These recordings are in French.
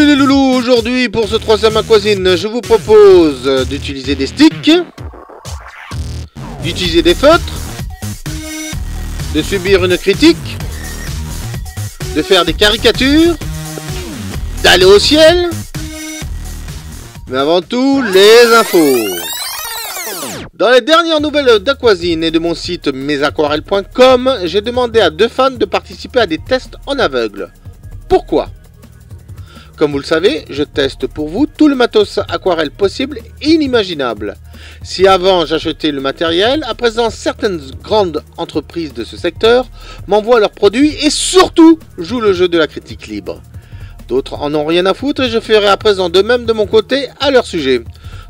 Salut les loulous, aujourd'hui pour ce troisième aquasine, je vous propose d'utiliser des sticks, d'utiliser des feutres, de subir une critique, de faire des caricatures, d'aller au ciel, mais avant tout, les infos. Dans les dernières nouvelles d'Aquasine et de mon site mesaquarelles.com, j'ai demandé à deux fans de participer à des tests en aveugle. Pourquoi? Comme vous le savez, je teste pour vous tout le matos aquarelle possible et inimaginable. Si avant j'achetais le matériel, à présent certaines grandes entreprises de ce secteur m'envoient leurs produits et surtout jouent le jeu de la critique libre. D'autres en ont rien à foutre et je ferai à présent de même de mon côté à leur sujet.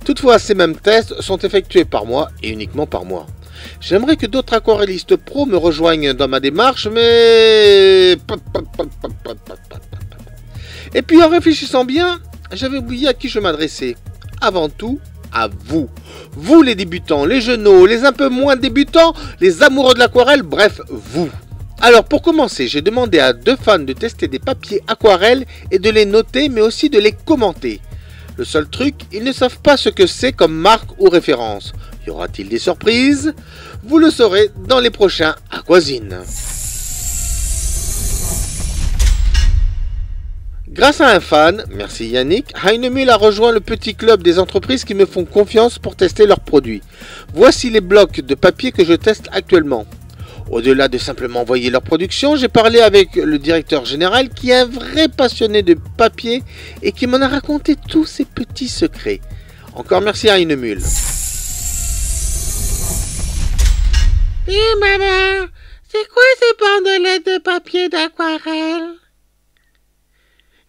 Toutefois, ces mêmes tests sont effectués par moi et uniquement par moi. J'aimerais que d'autres aquarellistes pros me rejoignent dans ma démarche, mais... Et puis en réfléchissant bien, j'avais oublié à qui je m'adressais. Avant tout, à vous. Vous les débutants, les genoux, les un peu moins débutants, les amoureux de l'aquarelle, bref, vous. Alors pour commencer, j'ai demandé à deux fans de tester des papiers aquarelles et de les noter mais aussi de les commenter. Le seul truc, ils ne savent pas ce que c'est comme marque ou référence. Y aura-t-il des surprises? Vous le saurez dans les prochains Aquasines. Grâce à un fan, merci Yannick, Heinemühl a rejoint le petit club des entreprises qui me font confiance pour tester leurs produits. Voici les blocs de papier que je teste actuellement. Au-delà de simplement envoyer leur production, j'ai parlé avec le directeur général qui est un vrai passionné de papier et qui m'en a raconté tous ses petits secrets. Encore merci à. Eh maman, c'est quoi ces bandelettes de papier d'aquarelle?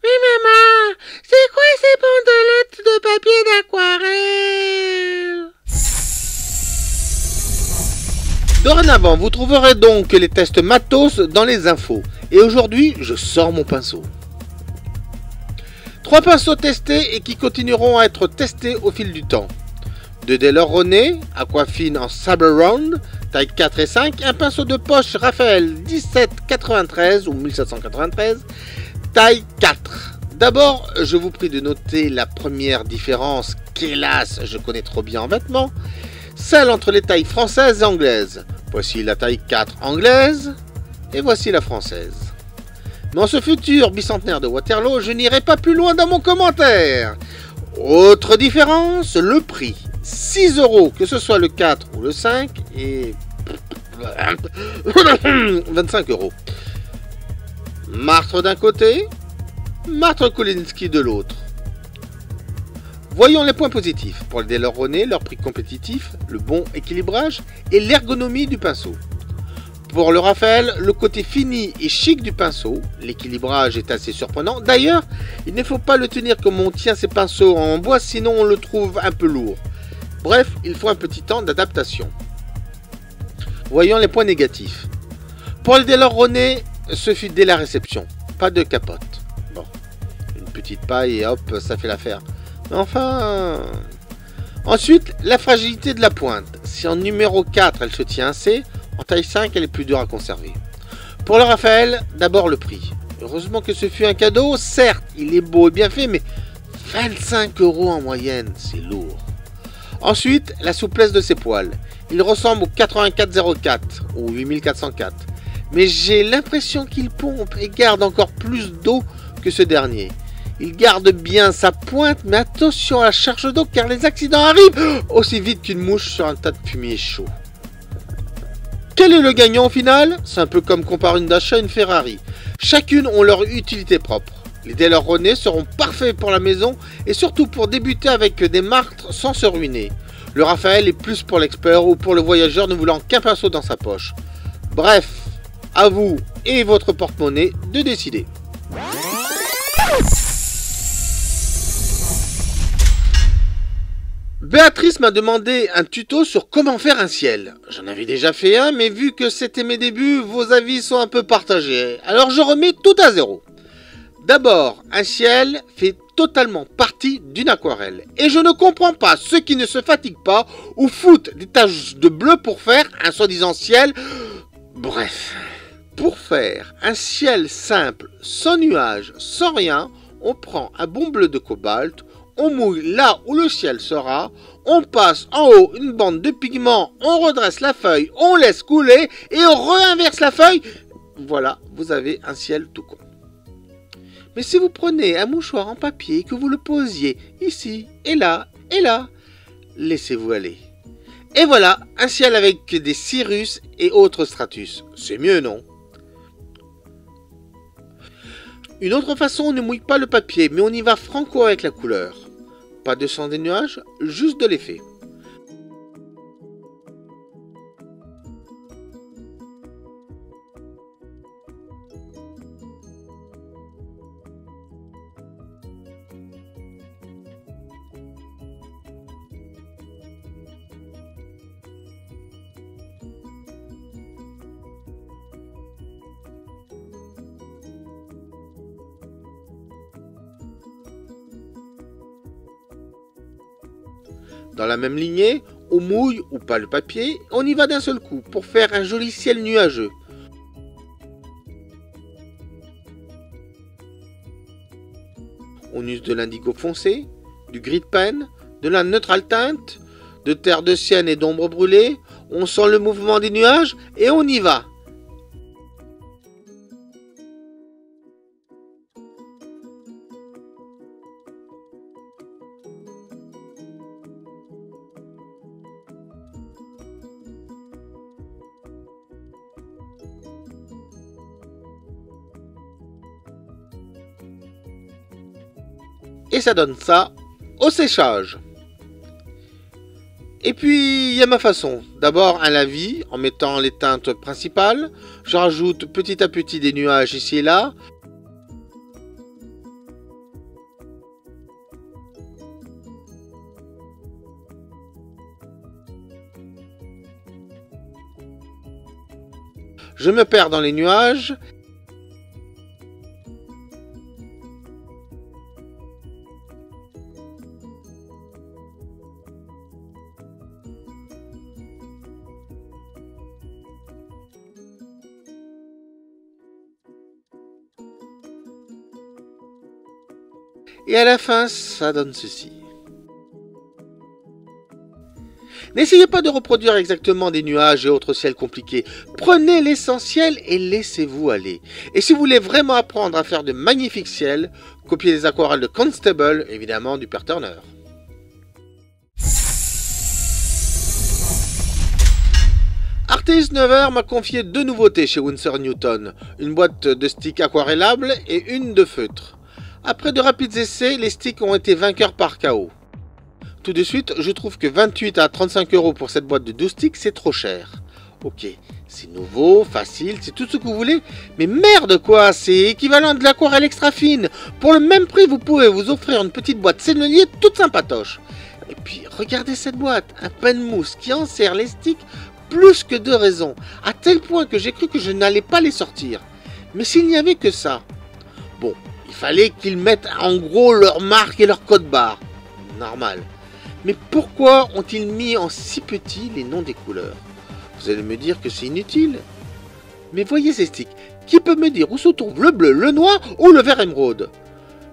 Oui maman, c'est quoi ces bandelettes de papier d'aquarelle? Dorénavant, vous trouverez donc les tests matos dans les infos. Et aujourd'hui, je sors mon pinceau. Trois pinceaux testés et qui continueront à être testés au fil du temps. De Delors René, Aquafine en Sabre Round, taille 4 et 5, un pinceau de poche Raphaël 1793 ou 1793, taille 4. D'abord, je vous prie de noter la première différence qu'hélas je connais trop bien en vêtements, celle entre les tailles françaises et anglaises. Voici la taille 4 anglaise et voici la française. Dans ce futur bicentenaire de Waterloo, je n'irai pas plus loin dans mon commentaire. Autre différence, le prix. 6 euros, que ce soit le 4 ou le 5, et 25 euros. Martre d'un côté, Martre Kolinsky de l'autre. Voyons les points positifs. Pour les René, leur prix compétitif, le bon équilibrage et l'ergonomie du pinceau. Pour le Raphaël, le côté fini et chic du pinceau, l'équilibrage est assez surprenant. D'ailleurs, il ne faut pas le tenir comme on tient ses pinceaux en bois, sinon on le trouve un peu lourd. Bref, il faut un petit temps d'adaptation. Voyons les points négatifs. Pour le Delors René, ce fut dès la réception. Pas de capote. Bon, une petite paille et hop, ça fait l'affaire. Enfin... Ensuite, la fragilité de la pointe. Si en numéro 4 elle se tient assez, en taille 5 elle est plus dure à conserver. Pour le Raphaël, d'abord le prix. Heureusement que ce fut un cadeau, certes, il est beau et bien fait, mais 25 euros en moyenne, c'est lourd. Ensuite, la souplesse de ses poils. Il ressemble au 8404 ou 8404, mais j'ai l'impression qu'il pompe et garde encore plus d'eau que ce dernier. Il garde bien sa pointe, mais attention à la charge d'eau car les accidents arrivent aussi vite qu'une mouche sur un tas de fumier chaud. Quel est le gagnant au final? C'est un peu comme comparer une Dacia à une Ferrari. Chacune ont leur utilité propre. Les Delors René seront parfaits pour la maison et surtout pour débuter avec des martres sans se ruiner. Le Raphaël est plus pour l'expert ou pour le voyageur ne voulant qu'un pinceau dans sa poche. Bref, à vous et votre porte-monnaie de décider. Béatrice m'a demandé un tuto sur comment faire un ciel. J'en avais déjà fait un, mais vu que c'était mes débuts, vos avis sont un peu partagés. Alors je remets tout à zéro. D'abord, un ciel fait totalement partie d'une aquarelle. Et je ne comprends pas ceux qui ne se fatiguent pas ou foutent des taches de bleu pour faire un soi-disant ciel. Bref, pour faire un ciel simple, sans nuages, sans rien, on prend un bon bleu de cobalt, on mouille là où le ciel sera, on passe en haut une bande de pigments, on redresse la feuille, on laisse couler et on réinverse la feuille. Voilà, vous avez un ciel tout con. Mais si vous prenez un mouchoir en papier et que vous le posiez ici et là et là, laissez-vous aller. Et voilà, un ciel avec des cirrus et autres stratus. C'est mieux, non? Une autre façon, on ne mouille pas le papier, mais on y va franco avec la couleur. Pas de sang des nuages, juste de l'effet. Dans la même lignée, on mouille ou pas le papier, on y va d'un seul coup pour faire un joli ciel nuageux. On use de l'indigo foncé, du gris de pen, de la neutrale teinte, de terre de sienne et d'ombre brûlée, on sent le mouvement des nuages et on y va. Et ça donne ça au séchage. Et puis, il y a ma façon. D'abord, un lavis en mettant les teintes principales. Je rajoute petit à petit des nuages ici et là. Je me perds dans les nuages Et à la fin, ça donne ceci. N'essayez pas de reproduire exactement des nuages et autres ciels compliqués. Prenez l'essentiel et laissez-vous aller. Et si vous voulez vraiment apprendre à faire de magnifiques ciels, copiez les aquarelles de Constable, évidemment du Père Turner. Artist Never m'a confié deux nouveautés chez Winsor Newton, une boîte de sticks aquarellables et une de feutre. Après de rapides essais, les sticks ont été vainqueurs par KO. Tout de suite, je trouve que 28 à 35 euros pour cette boîte de 12 sticks, c'est trop cher. Ok, c'est nouveau, facile, c'est tout ce que vous voulez, mais merde quoi, c'est équivalent de l'aquarelle extra fine. Pour le même prix, vous pouvez vous offrir une petite boîte sennelier toute sympatoche. Et puis, regardez cette boîte, un pain de mousse qui enserre les sticks plus que de raison, à tel point que j'ai cru que je n'allais pas les sortir. Mais s'il n'y avait que ça, bon, fallait qu'ils mettent en gros leur marque et leur code barre. Normal. Mais pourquoi ont-ils mis en si petit les noms des couleurs? Vous allez me dire que c'est inutile. Mais voyez ces sticks. Qui peut me dire où se trouve le bleu, le noir ou le vert émeraude?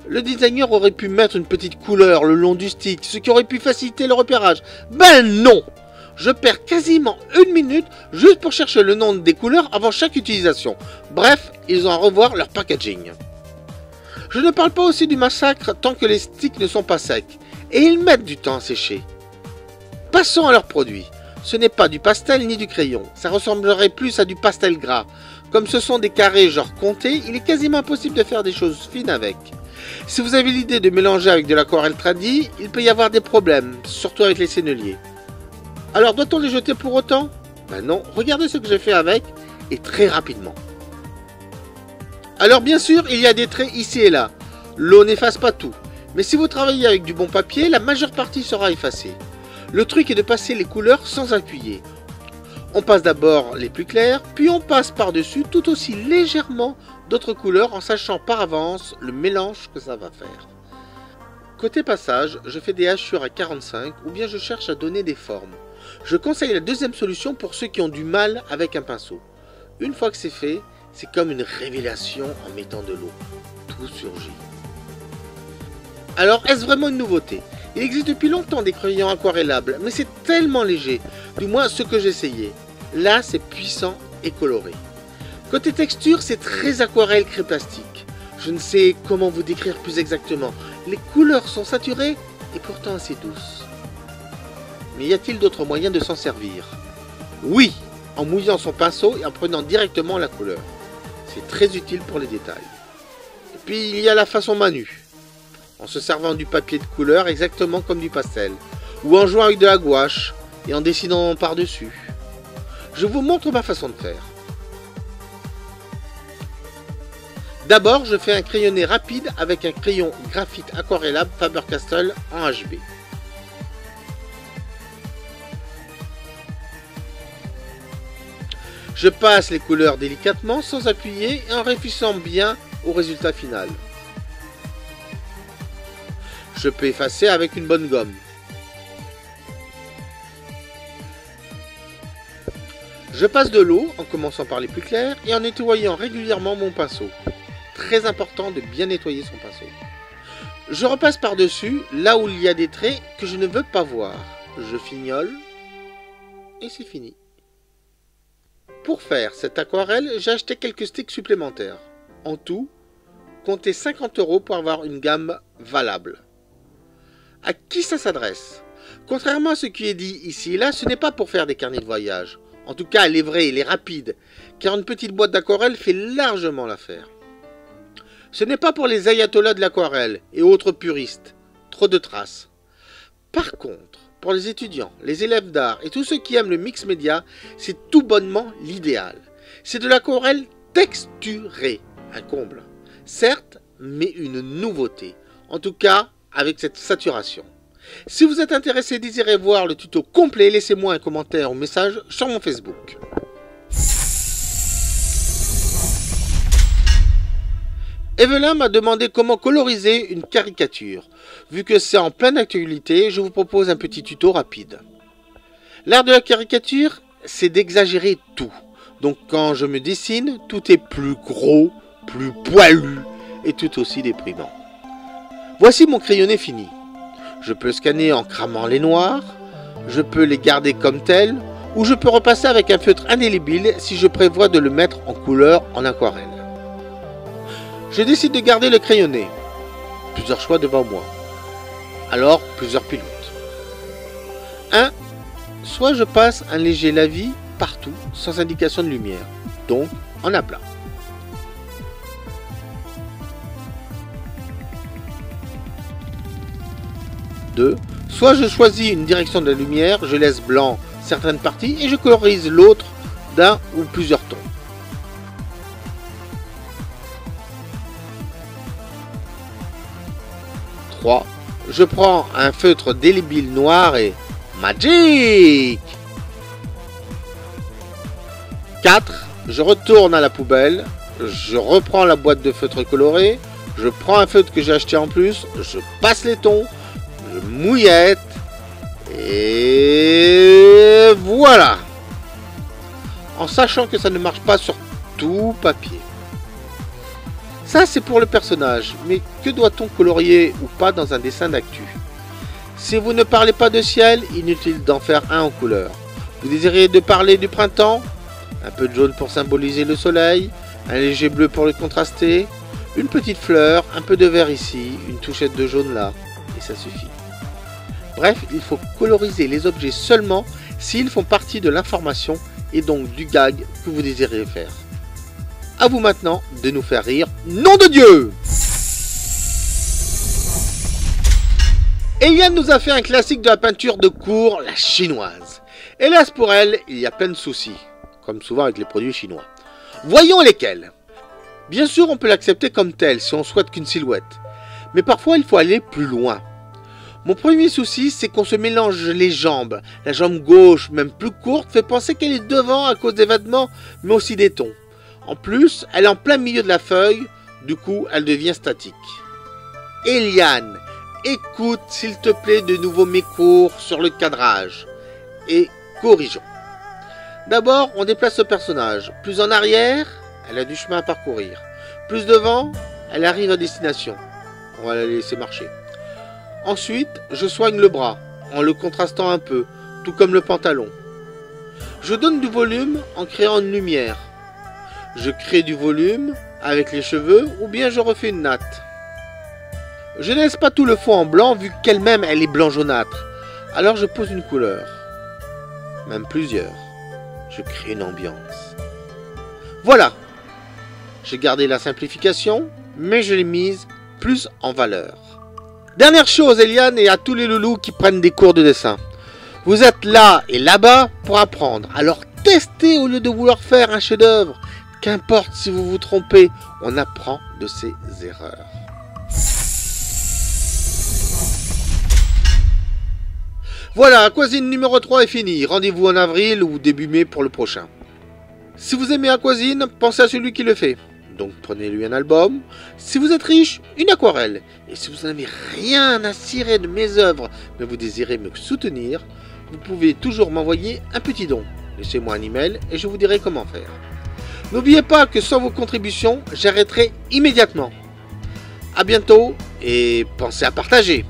Le designer aurait pu mettre une petite couleur le long du stick, ce qui aurait pu faciliter le repérage. Ben non Je perds quasiment une minute juste pour chercher le nom des couleurs avant chaque utilisation. Bref, ils ont à revoir leur packaging. Je ne parle pas aussi du massacre tant que les sticks ne sont pas secs, et ils mettent du temps à sécher. Passons à leurs produits. Ce n'est pas du pastel ni du crayon, ça ressemblerait plus à du pastel gras. Comme ce sont des carrés genre comptés, il est quasiment impossible de faire des choses fines avec. Si vous avez l'idée de mélanger avec de l'aquarelle tradie, il peut y avoir des problèmes, surtout avec les senneliers. Alors doit-on les jeter pour autant? Ben non, regardez ce que j'ai fait avec, et très rapidement. Alors bien sûr, il y a des traits ici et là. L'eau n'efface pas tout. Mais si vous travaillez avec du bon papier, la majeure partie sera effacée. Le truc est de passer les couleurs sans appuyer. On passe d'abord les plus clairs, puis on passe par-dessus tout aussi légèrement d'autres couleurs en sachant par avance le mélange que ça va faire. Côté passage, je fais des hachures à 45 ou bien je cherche à donner des formes. Je conseille la deuxième solution pour ceux qui ont du mal avec un pinceau. Une fois que c'est fait, c'est comme une révélation en mettant de l'eau. Tout surgit. Alors, est-ce vraiment une nouveauté? Il existe depuis longtemps des crayons aquarellables, mais c'est tellement léger, du moins ce que j'essayais. Là, c'est puissant et coloré. Côté texture, c'est très aquarelle créplastique. Je ne sais comment vous décrire plus exactement. Les couleurs sont saturées et pourtant assez douces. Mais y a-t-il d'autres moyens de s'en servir? Oui, en mouillant son pinceau et en prenant directement la couleur. C'est très utile pour les détails. Et puis il y a la façon manu en se servant du papier de couleur exactement comme du pastel, ou en jouant avec de la gouache et en dessinant par-dessus. Je vous montre ma façon de faire. D'abord, je fais un crayonné rapide avec un crayon graphite aquarellable Faber-Castell en HB. Je passe les couleurs délicatement sans appuyer et en réfléchissant bien au résultat final. Je peux effacer avec une bonne gomme. Je passe de l'eau en commençant par les plus clairs et en nettoyant régulièrement mon pinceau. Très important de bien nettoyer son pinceau. Je repasse par-dessus là où il y a des traits que je ne veux pas voir. Je fignole et c'est fini. Pour faire cette aquarelle, j'ai acheté quelques sticks supplémentaires. En tout, comptez 50 euros pour avoir une gamme valable. À qui ça s'adresse? Contrairement à ce qui est dit ici et là, ce n'est pas pour faire des carnets de voyage. En tout cas, elle est vraie, elle est rapide, car une petite boîte d'aquarelle fait largement l'affaire. Ce n'est pas pour les ayatollahs de l'aquarelle et autres puristes. Trop de traces. Par contre, pour les étudiants, les élèves d'art et tous ceux qui aiment le mix média, c'est tout bonnement l'idéal. C'est de l'aquarelle texturée, un comble. Certes, mais une nouveauté. En tout cas, avec cette saturation. Si vous êtes intéressé désirez voir le tuto complet, laissez-moi un commentaire ou message sur mon Facebook. Evelyn m'a demandé comment coloriser une caricature. Vu que c'est en pleine actualité, je vous propose un petit tuto rapide. L'art de la caricature, c'est d'exagérer tout. Donc quand je me dessine, tout est plus gros, plus poilu et tout aussi déprimant. Voici mon crayonné fini. Je peux scanner en cramant les noirs, je peux les garder comme tels, ou je peux repasser avec un feutre indélébile si je prévois de le mettre en couleur en aquarelle. Je décide de garder le crayonné. Plusieurs choix devant moi. Alors, plusieurs pilotes. 1. Soit je passe un léger lavis partout sans indication de lumière, donc en aplat. 2. Soit je choisis une direction de la lumière, je laisse blanc certaines parties et je colorise l'autre d'un ou plusieurs Je prends un feutre délébile noir et Magic 4. Je retourne à la poubelle, je reprends la boîte de feutre coloré, je prends un feutre que j'ai acheté en plus, je passe les tons, je mouillette, et voilà. En sachant que ça ne marche pas sur tout papier. Ça, c'est pour le personnage, mais que doit-on colorier ou pas dans un dessin d'actu? Si vous ne parlez pas de ciel, inutile d'en faire un en couleur. Vous désirez de parler du printemps? Un peu de jaune pour symboliser le soleil, un léger bleu pour le contraster, une petite fleur, un peu de vert ici, une touchette de jaune là, et ça suffit. Bref, il faut coloriser les objets seulement s'ils font partie de l'information et donc du gag que vous désirez faire. A vous maintenant de nous faire rire. Nom de Dieu Eliane nous a fait un classique de la peinture de cours, la chinoise. Hélas pour elle, il y a plein de soucis, comme souvent avec les produits chinois. Voyons lesquels. Bien sûr, on peut l'accepter comme tel si on souhaite qu'une silhouette. Mais parfois, il faut aller plus loin. Mon premier souci, c'est qu'on se mélange les jambes. La jambe gauche, même plus courte, fait penser qu'elle est devant à cause des vêtements, mais aussi des tons. En plus, elle est en plein milieu de la feuille, du coup, elle devient statique. Eliane, écoute s'il te plaît de nouveau mes cours sur le cadrage. Et corrigeons. D'abord, on déplace le personnage. Plus en arrière, elle a du chemin à parcourir. Plus devant, elle arrive à destination. On va la laisser marcher. Ensuite, je soigne le bras en le contrastant un peu, tout comme le pantalon. Je donne du volume en créant une lumière. Je crée du volume avec les cheveux ou bien je refais une natte. Je ne laisse pas tout le fond en blanc vu qu'elle-même elle est blanc jaunâtre. Alors je pose une couleur. Même plusieurs. Je crée une ambiance. Voilà. J'ai gardé la simplification, mais je l'ai mise plus en valeur. Dernière chose, Eliane, et à tous les loulous qui prennent des cours de dessin. Vous êtes là et là-bas pour apprendre. Alors testez au lieu de vouloir faire un chef-d'œuvre. Qu'importe si vous vous trompez, on apprend de ses erreurs. Voilà, Aquasine numéro 3 est fini. Rendez-vous en avril ou début mai pour le prochain. Si vous aimez Aquasine, pensez à celui qui le fait. Donc prenez-lui un album. Si vous êtes riche, une aquarelle. Et si vous n'avez rien à cirer de mes œuvres, mais vous désirez me soutenir, vous pouvez toujours m'envoyer un petit don. Laissez-moi un email et je vous dirai comment faire. N'oubliez pas que sans vos contributions, j'arrêterai immédiatement. A bientôt et pensez à partager.